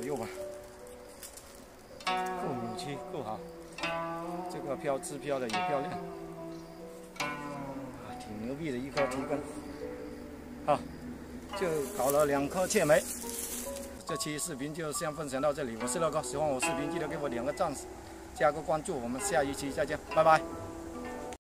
左右吧。够勇气够好。这个飘枝飘的也漂亮。挺牛逼的一棵竹根好就搞了两颗雀梅这期视频就先分享到这里我是乐哥喜欢我视频记得给我点个赞加个关注我们下一期再见拜拜。